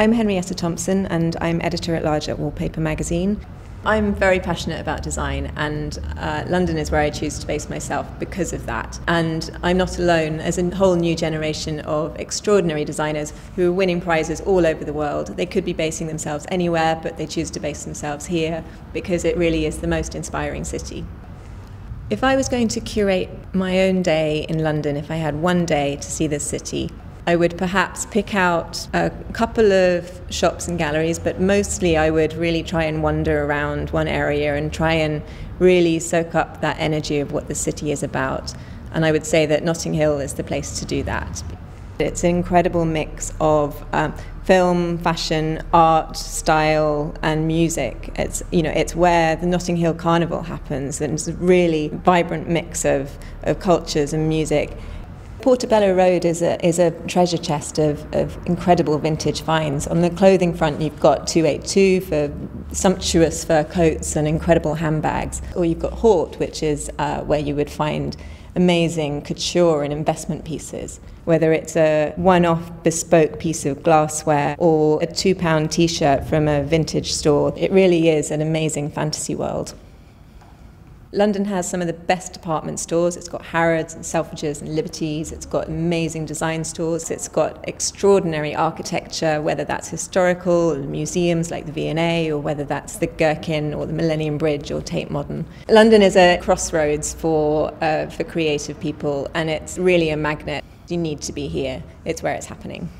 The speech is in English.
I'm Henrietta Thompson and I'm editor at large at Wallpaper magazine. I'm very passionate about design, and uh, London is where I choose to base myself because of that. And I'm not alone. as a whole new generation of extraordinary designers who are winning prizes all over the world. They could be basing themselves anywhere, but they choose to base themselves here because it really is the most inspiring city. If I was going to curate my own day in London, if I had one day to see this city, I would perhaps pick out a couple of shops and galleries, but mostly I would really try and wander around one area and try and really soak up that energy of what the city is about. And I would say that Notting Hill is the place to do that. It's an incredible mix of um, film, fashion, art, style, and music. It's you know it's where the Notting Hill Carnival happens, and it's a really vibrant mix of, of cultures and music. Portobello Road is a, is a treasure chest of, of incredible vintage finds. On the clothing front, you've got 282 for sumptuous fur coats and incredible handbags. Or you've got Hort, which is uh, where you would find amazing couture and investment pieces. Whether it's a one off bespoke piece of glassware or a two pound t shirt from a vintage store, it really is an amazing fantasy world. London has some of the best department stores. It's got Harrods and Selfridges and Liberties. It's got amazing design stores. It's got extraordinary architecture, whether that's historical museums like the V&A or whether that's the Gherkin or the Millennium Bridge or Tate Modern. London is a crossroads for, uh, for creative people and it's really a magnet. You need to be here. It's where it's happening.